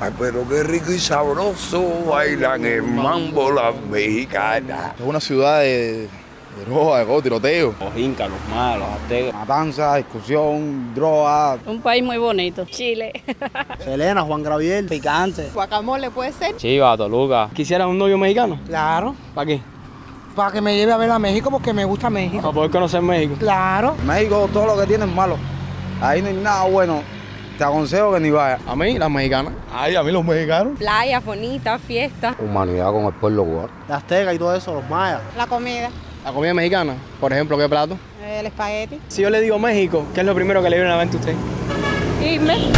Ay, pero qué rico y sabroso bailan el mambo las mexicanas. Es una ciudad de, de droga, de tiroteo. Los incas, los mayas, los aztecas. Matanza, discusión, droga. Un país muy bonito. Chile. Selena, Juan Gabriel, picante. Guacamole puede ser. Chiva, Toluca. ¿Quisieras un novio mexicano? Claro. ¿Para qué? Para que me lleve a ver a México porque me gusta México. Para poder conocer México. Claro. México todo lo que tiene es malo. Ahí no hay nada bueno. Te aconsejo que ni vayas. A mí, las mexicanas. Ay, a mí los mexicanos. Playas bonitas, fiestas. Humanidad con el pueblo cubano. La Azteca y todo eso, los mayas. La comida. La comida mexicana, por ejemplo, ¿qué plato? El espagueti. Si yo le digo México, ¿qué es lo primero que le viene a la mente a usted? Irme.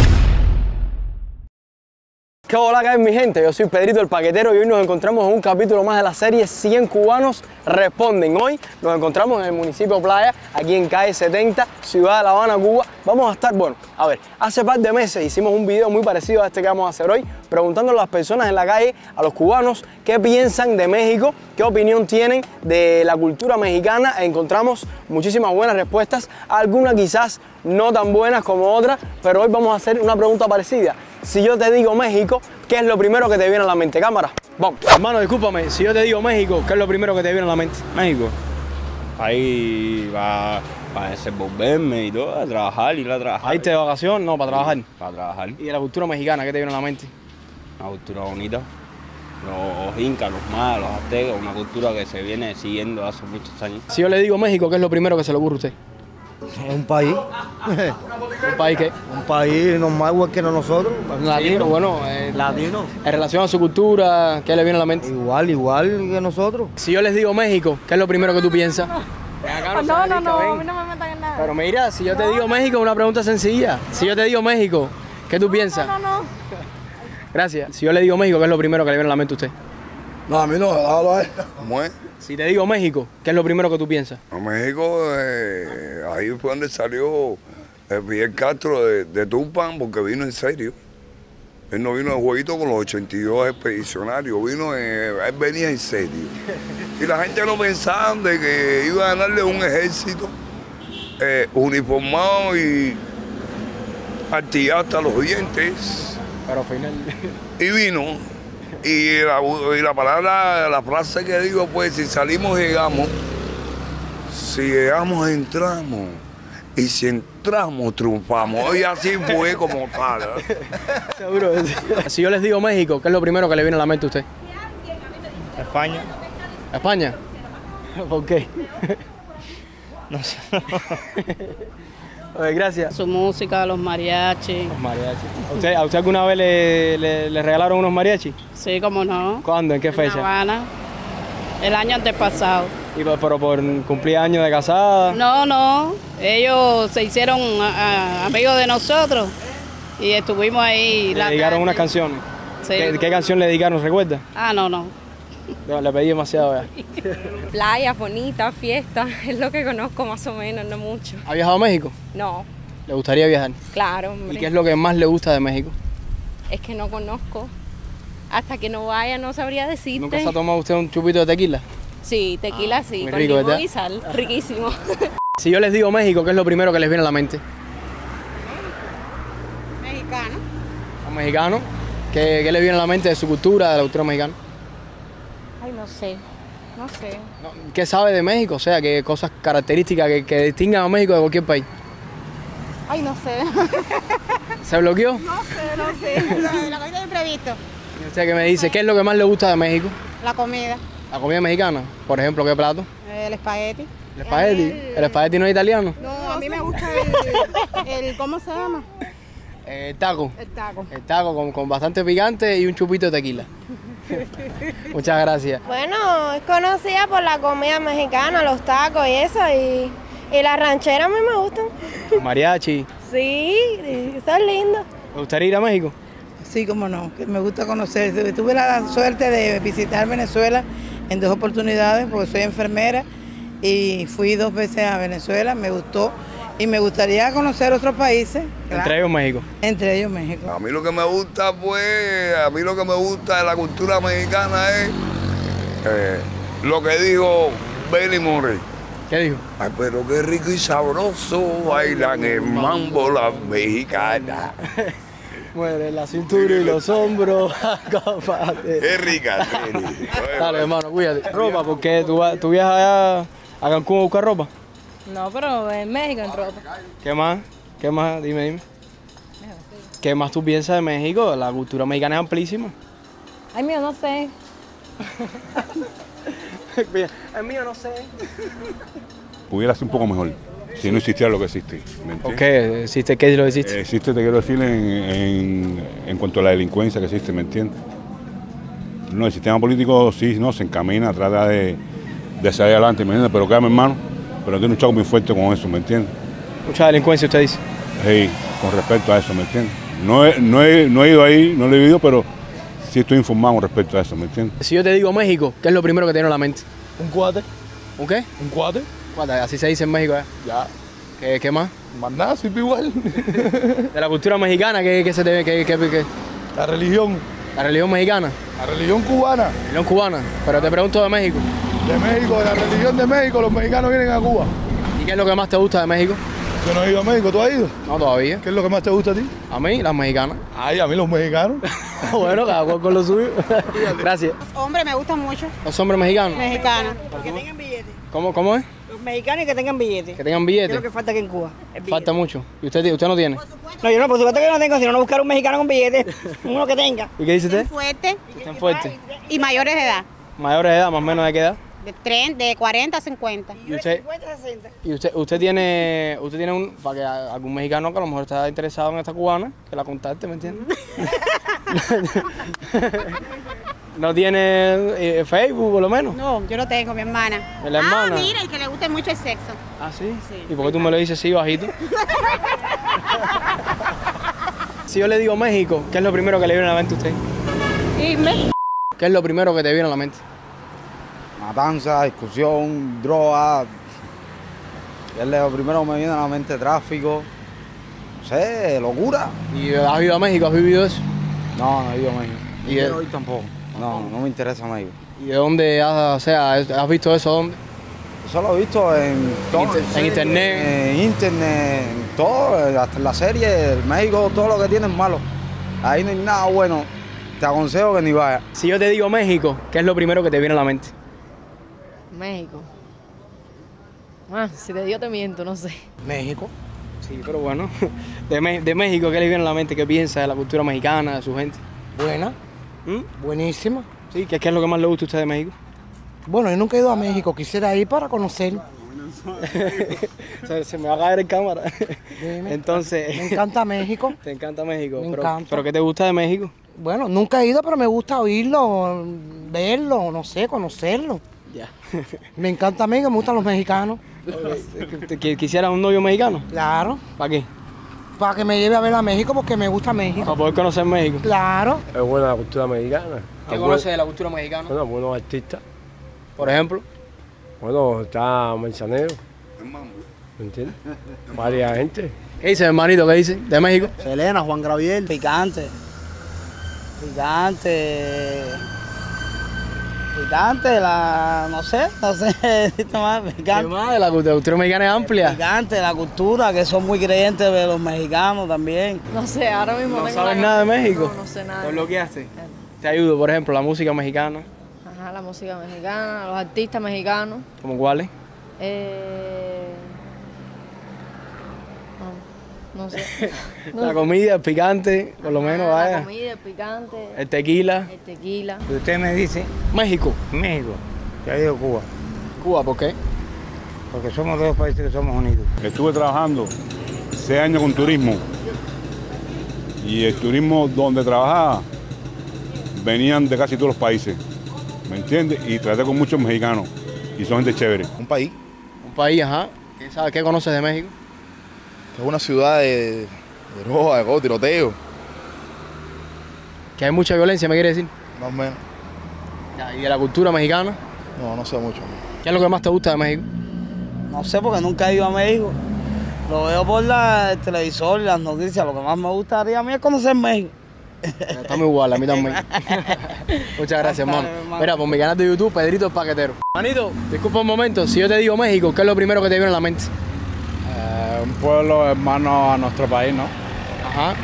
¿Qué hola, ¿qué hay, mi gente? Yo soy Pedrito el Paquetero y hoy nos encontramos en un capítulo más de la serie 100 cubanos responden. Hoy nos encontramos en el municipio Playa, aquí en calle 70, ciudad de La Habana, Cuba. Vamos a estar, bueno, a ver, hace par de meses hicimos un video muy parecido a este que vamos a hacer hoy, preguntando a las personas en la calle, a los cubanos, qué piensan de México, qué opinión tienen de la cultura mexicana. Encontramos muchísimas buenas respuestas, algunas quizás no tan buenas como otras, pero hoy vamos a hacer una pregunta parecida. Si yo te digo México, ¿qué es lo primero que te viene a la mente? Cámara, vamos. Hermano, discúlpame, si yo te digo México, ¿qué es lo primero que te viene a la mente? México. Ahí va para desenvolverme y todo, a trabajar, ir a trabajar. ¿Ahí te de vacación? No, para trabajar. Para trabajar. ¿Y de la cultura mexicana, qué te viene a la mente? Una cultura bonita. Los incas, los mayas, los aztecas, una cultura que se viene siguiendo hace muchos años. Si yo le digo México, ¿qué es lo primero que se le ocurre a usted? Es un país. ¿Un país qué? un país normal igual que nosotros. Latino, bueno, eh, Latino. en relación a su cultura, ¿qué le viene a la mente? Igual, igual que nosotros. Si yo les digo México, ¿qué es lo primero que tú piensas? No, no, no, a mí no me metan en nada. Pero mira, si yo te digo México, una pregunta sencilla. Si yo te digo México, ¿qué tú piensas? No, no. Gracias. Si yo le digo México, ¿qué es lo primero que le viene a la mente a usted? No, a mí no, déjalo a él. ¿Cómo es? Si te digo México, ¿qué es lo primero que tú piensas? A México, eh, ahí fue donde salió el Fidel Castro de, de Tupan, porque vino en serio. Él no vino de jueguito con los 82 expedicionarios, vino en- él venía en serio. Y la gente no pensaba de que iba a ganarle un ejército eh, uniformado y artillado hasta los dientes. Pero al final. Y vino. Y la, y la palabra, la frase que digo, pues, si salimos, llegamos. Si llegamos, entramos. Y si entramos, triunfamos. Y así fue como tal. Seguro. Si yo les digo México, ¿qué es lo primero que le viene a la mente a usted? España. ¿España? ¿Por qué? No sé. Oye, gracias. Su música, los mariachis. Los mariachis. ¿A usted, ¿A usted alguna vez le, le- le regalaron unos mariachis? Sí, como no. ¿Cuándo? ¿En qué En fecha? Habana. El año antepasado. Y por- pero por cumplir años de casada. No, no. Ellos se hicieron a- a- amigos de nosotros. Y estuvimos ahí. Le la dedicaron tarde. unas canciones. Sí. ¿Qué, qué canción le dedicaron? ¿Recuerda? Ah, no, no. No, le pedí demasiado. ya. Playas bonitas, fiestas. Es lo que conozco más o menos, no mucho. ¿Ha viajado a México? No, ¿Le gustaría viajar? claro, ¿Y hombre. qué es lo que más le gusta de México? Es que no conozco. Hasta que no vaya no sabría decirte. ¿Nunca se ha tomado usted un chupito de tequila? Sí, tequila sí, muy con rico, y sal. Riquísimo. Si yo les digo México, ¿qué es lo primero que les viene a la mente? Mexicano. ¿A mexicano? ¿Qué, qué le viene a la mente de su cultura, de la cultura mexicana? No sé. No sé. ¿Qué sabe de México? O sea, ¿qué cosas características que, que distingan a México de cualquier país? Ay, no sé. ¿Se bloqueó? No sé, no sé. Lo que siempre he visto. ¿Y usted qué me dice? ¿Qué es lo que más le gusta de México? La comida. ¿La comida mexicana? Por ejemplo, ¿qué plato? El espagueti. ¿El espagueti? ¿El espagueti no es italiano? No, a mí me gusta el, el ¿cómo se llama? Eh, el taco. El taco. El taco con, con bastante picante y un chupito de tequila. Muchas gracias. Bueno, es conocida por la comida mexicana, los tacos y eso, y, y las rancheras a mí me gustan. Mariachi. Sí, son lindos. ¿Le gustaría ir a México? Sí, cómo no, que me gusta conocer. Tuve la suerte de visitar Venezuela en dos oportunidades porque soy enfermera y fui dos veces a Venezuela, me gustó y me gustaría conocer otros países, claro, Entre ellos México. entre ellos México. A mí lo que me gusta, pues, a mí lo que me gusta de la cultura mexicana es eh, lo que dijo Benny Morey. ¿Qué dijo? Ay, pero qué rico y sabroso bailan el mambo las mexicanas. Muere la cintura y los hombros. Es rica. Dale, hermano, cuídate. Ropa, porque tú, vas- tú viajas allá a Cancún a buscar ropa. No, pero en México en ropa. ¿Qué más? ¿Qué más? Dime, dime. ¿Qué más tú piensas de México? La cultura mexicana es amplísima. Ay, mío, no sé. El mío no sé. Pudiera ser un poco mejor si no existiera lo que existe. ¿me ¿Por entiendes? qué? ¿Existe qué lo existe? Eh, Existe, te quiero decir, en, en- en cuanto a la delincuencia que existe, ¿me entiendes? No, el sistema político sí, no, se encamina, trata de, de salir adelante, ¿me entiendes? Pero créame, hermano, pero tiene un choque muy fuerte con eso, ¿me entiendes? Mucha delincuencia, usted dice. Sí, con respecto a eso, ¿me entiendes? No he, no, he, no he ido ahí, no lo he vivido, pero sí estoy informado con respecto a eso, ¿me entiendes? Si yo te digo México, ¿qué es lo primero que te viene a la mente? Un cuate, ¿Un qué? un cuate. Cuate, Así se dice en México, ¿eh? Ya. ¿Qué, qué más? Más nada, sirve igual. De la cultura mexicana, ¿qué, qué se te ve? ¿Qué, qué- qué- La religión, La religión mexicana, la religión cubana. la religión cubana. Pero te pregunto de México. De México, de la religión de México, los mexicanos vienen a Cuba. ¿Y qué es lo que más te gusta de México? Yo no he ido a México, ¿tú has ido? No, todavía. ¿Qué es lo que más te gusta a ti? A mí, las mexicanas. Ay, a mí los mexicanos. bueno, cada cual con lo suyo. Gracias. Hombre, me gustan mucho. Los hombres mexicanos. Mexicanos. Que tengan billetes. ¿Cómo, cómo es? Los mexicanos y que tengan billetes. Que tengan Es billetes. lo que falta aquí en Cuba. Falta mucho. ¿Y usted, usted no tiene? No, yo no, por supuesto que no tengo, sino no buscar un mexicano con billetes. Uno que tenga. ¿Y qué dice usted? Fuerte Están fuertes. y mayores de edad, Mayores de edad, más o menos de qué edad. De, tren, de 40 a 50. ¿Y usted, 60. y usted, usted tiene, usted tiene un, para que algún mexicano que a lo mejor está interesado en esta cubana, que la contacte, ¿me entiende? no tiene eh, Facebook, por lo menos. No, yo lo tengo, mi hermana. ¿Y la hermana? Ah, mira, y que le guste mucho el sexo. ¿Ah, sí? ¿Y por qué tú me lo dices así, bajito? si yo le digo México, ¿qué es lo primero que le viene a la mente a usted? Y México. ¿Qué es lo primero que te viene a la mente? Matanza, discusión, droga. Es lo primero que me viene a la mente, tráfico. No sé, locura. ¿Y has ido a México? ¿Has vivido eso? No, no he ido a México. ¿Y quiero ir tampoco. No, no me interesa México. ¿Y de dónde has, o sea, has visto eso? ¿Dónde? Eso lo he visto en, todo, inter- en series, internet. En internet, en todo, hasta en la serie, el México, todo lo que tiene es malo. Ahí no hay nada bueno. Te aconsejo que ni vayas. Si yo te digo México, ¿qué es lo primero que te viene a la mente? México. Ah, si te digo te miento, no sé. México. Sí, pero bueno, de, Me- de México, ¿qué le viene a la mente? ¿Qué piensa de la cultura mexicana, de su gente? Buena, ¿Mm? buenísima. Sí, ¿qué, qué es lo que más le gusta a usted de México? Bueno, yo nunca he ido a México, quisiera ir para conocer. se, se me va a caer en cámara. Dime. Entonces, Me encanta México. te encanta México. Me pero, encanta. ¿Pero qué te gusta de México? Bueno, nunca he ido, pero me gusta oírlo, verlo, no sé, conocerlo. Ya. Me encanta México, me gustan los mexicanos. ¿Quisieras un novio mexicano? Claro, ¿Para qué? para que me lleve a ver a México porque me gusta México. Para poder conocer México. Claro. Es buena la cultura mexicana. ¿Qué Ah, conoces de la cultura mexicana? Bueno, buenos artistas. Por ejemplo. Bueno, está Manzanero. ¿Me entiendes? Varia gente. ¿Qué dice, hermanito? ¿Qué dice? ¿De México? Selena, Juan Graviel. Picante. Picante. Picante, la. no sé, no sé, más, ¿Qué picante. más? La cultura, la cultura mexicana es amplia. Picante, la cultura, que son muy creyentes de los mexicanos también. No sé, ahora mismo ¿No tengo sabes nada de México? No, no sé nada. ¿Lo bloqueaste? Te ayudo, por ejemplo, la música mexicana. Ajá, la música mexicana, los artistas mexicanos. ¿Como cuáles? Eh... No, no sé. No La comida, el picante, por lo menos, La vaya. comida, el picante, El tequila. el tequila. Y usted me dice, México. México, yo digo Cuba, Cuba, ¿por qué? porque somos dos países que somos unidos. Estuve trabajando seis años con turismo y el turismo donde trabajaba venían de casi todos los países, ¿me entiendes? Y traté con muchos mexicanos y son gente chévere. Un país, Un país, ajá. ¿Qué, sabes, ¿Qué conoces de México? Que es una ciudad de, de de todo, tiroteo, Que hay mucha violencia, me quiere decir. más o menos. Ya, ¿Y de la cultura mexicana? No, no sé mucho. ¿Qué es lo que más te gusta de México? No sé, porque nunca he ido a México. Lo veo por la, el televisor y las noticias. Lo que más me gustaría a mí es conocer México. Estamos igual, a mí también. Muchas gracias, hermano. Mira, por mi canal de YouTube, Pedrito el Paquetero. Manito, disculpa un momento. Si yo te digo México, ¿qué es lo primero que te viene a la mente? Un pueblo hermano a nuestro país, ¿no? Ajá.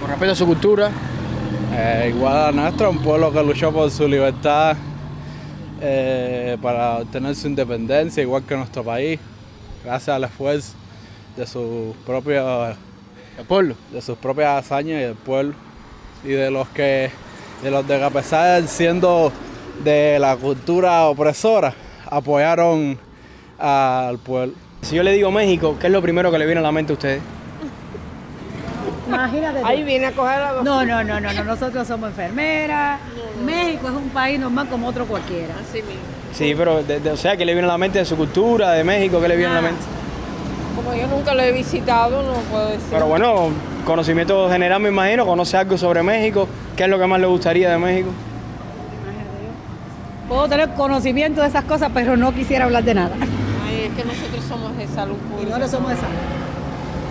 Con respecto a su cultura. Eh, igual a nuestro, un pueblo que luchó por su libertad eh, para obtener su independencia, igual que nuestro país, gracias al esfuerzo de sus propios pueblo, de sus propias hazañas y del pueblo y de los que de los de que a pesar siendo de la cultura opresora apoyaron al pueblo. Si yo le digo México, ¿qué es lo primero que le viene a la mente a ustedes? Imagínate. Ahí viene a coger la... No, no, no, no, no, nosotros somos enfermeras. México es un país normal como otro cualquiera. Así mismo. Sí, pero, de- de- o sea, ¿qué le viene a la mente de su cultura, de México? ¿Qué le viene a la mente? Como yo nunca lo he visitado, no puedo decir. Pero bueno, conocimiento general me imagino, conoce algo sobre México. ¿Qué es lo que más le gustaría de México? Puedo tener conocimiento de esas cosas, pero no quisiera hablar de nada. Que nosotros somos de salud Y pública. no lo somos de salud.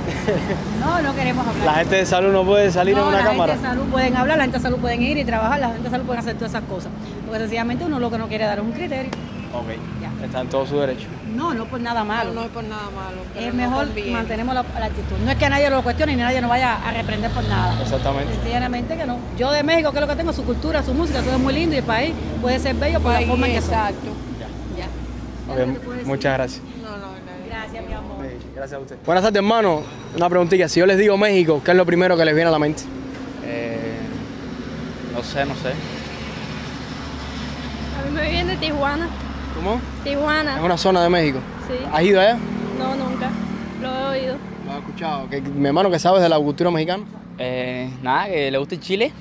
No, no queremos hablar. La gente de salud no puede salir no, en una la cámara. gente de salud pueden hablar, la gente de salud pueden ir y trabajar, la gente de salud pueden hacer todas esas cosas. Porque sencillamente uno lo que no quiere dar es un criterio. Ok, está en todo su derecho. No, no por nada malo. No, no es por nada malo. es no mejor conviene. mantenemos la, la actitud. No es que nadie lo cuestione ni nadie nos vaya a reprender por nada. Exactamente. Sencillamente que no. Yo de México, que es lo que tengo, su cultura, su música, todo es muy lindo y el país puede ser bello por la forma en que son. exacto. Ok, muchas gracias. Gracias, mi amor. Gracias a usted. Buenas tardes, hermano. Una preguntita. Si yo les digo México, ¿qué es lo primero que les viene a la mente? Eh, no sé, no sé. A mí me viene de Tijuana. ¿Cómo? Tijuana. Es una zona de México. Sí. ¿Has ido allá? No, nunca. Lo he oído. Lo he escuchado. ¿Qué- mi hermano, ¿qué sabes de la cultura mexicana? Eh, nada, que le gusta el chile.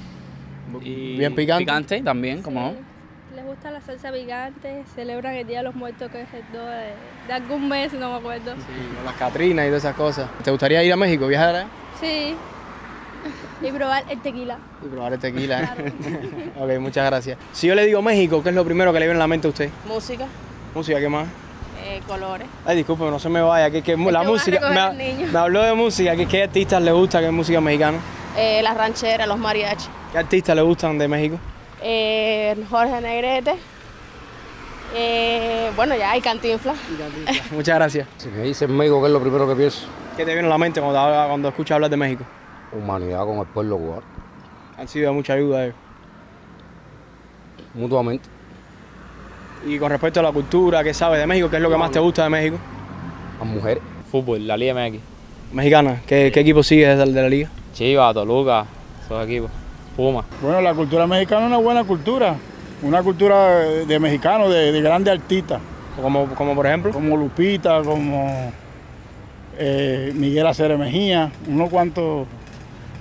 Y Bien picante. Picante también, como no. Gusta la salsa picante. Celebran el Día de los Muertos, que es el 2 de, de algún mes, no me acuerdo. Las Catrinas y todas esas cosas. ¿Te gustaría ir a México, viajar allá? Sí. Y probar el tequila. Y probar el tequila. ok, muchas gracias. Si yo le digo México, ¿qué es lo primero que le viene a la mente a usted? Música, Música, ¿qué más? eh, colores. Ay, disculpe, no se me vaya, que, que la que música. Me, habló de música, que qué artistas le gusta que es música mexicana. Eh, las rancheras, los mariachis. ¿Qué artistas le gustan de México? Eh, Jorge Negrete. Eh, bueno, ya hay cantinflas. Muchas gracias. Si me dicen México, ¿qué es lo primero que pienso? ¿Qué te viene a la mente cuando, habla- cuando escuchas hablar de México? Humanidad con el pueblo cubano, Han sido de mucha ayuda ellos. mutuamente. Y con respecto a la cultura, ¿qué sabes de México? ¿Qué es lo que más te gusta de México? Las mujeres. Fútbol, la Liga MX. Mexicana, ¿qué, qué equipo sigues de, de la liga? Chivas, Toluca, esos equipos. Puma. Bueno, la cultura mexicana es una buena cultura, una cultura de mexicanos, de, de grandes artistas. Como, como por ejemplo? Como Lupita, como eh, Miguel Aceres Mejía, unos cuantos,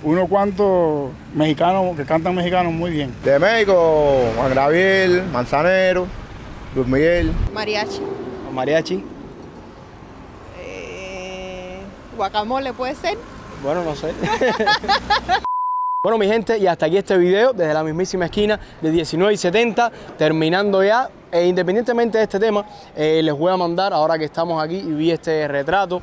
unos cuantos mexicanos que cantan mexicanos muy bien. De México, Juan Gabriel, Manzanero, Luis Miguel. Mariachi. Mariachi. Eh, guacamole puede ser. Bueno, no sé. Bueno, mi gente, y hasta aquí este video desde la mismísima esquina de 19 y 70, terminando ya. E independientemente de este tema, eh, les voy a mandar, ahora que estamos aquí y vi este retrato,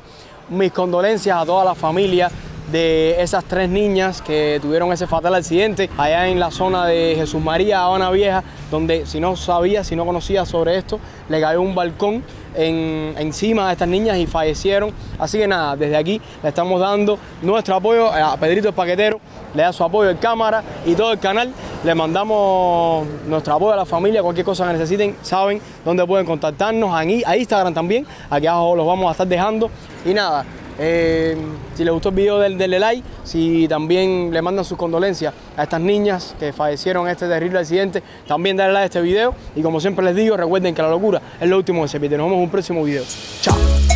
mis condolencias a toda la familia de esas tres niñas que tuvieron ese fatal accidente allá en la zona de Jesús María, Habana Vieja, donde si no sabía, si no conocía sobre esto, le cayó un balcón en- encima de estas niñas y fallecieron. Así que nada, desde aquí le estamos dando nuestro apoyo a Pedrito el Paquetero, le da su apoyo el cámara y todo el canal. Le mandamos nuestro apoyo a la familia, cualquier cosa que necesiten, saben dónde pueden contactarnos, a Instagram también, aquí abajo los vamos a estar dejando. Y nada, eh, si les gustó el video, denle like. Si también le mandan sus condolencias a estas niñas que fallecieron en este terrible accidente, también denle like a este video. Y como siempre les digo, recuerden que la locura es lo último que se pierde. Nos vemos en un próximo video. Chao.